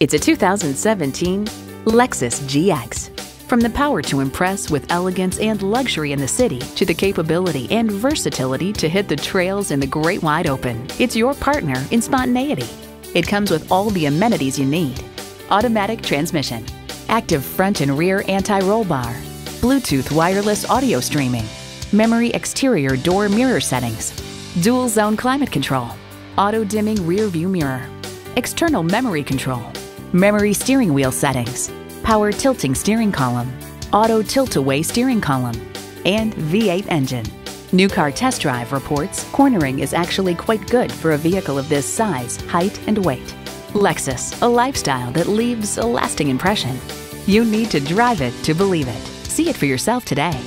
It's a 2017 Lexus GX. From the power to impress with elegance and luxury in the city to the capability and versatility to hit the trails in the great wide open, it's your partner in spontaneity. It comes with all the amenities you need. Automatic transmission, active front and rear anti-roll bar, Bluetooth wireless audio streaming, memory exterior door mirror settings, dual zone climate control, auto dimming rear view mirror, external memory control, memory steering wheel settings, power tilting steering column, auto tilt-away steering column, and V8 engine. New Car Test Drive reports cornering is actually quite good for a vehicle of this size, height, and weight. Lexus, a lifestyle that leaves a lasting impression. You need to drive it to believe it. See it for yourself today.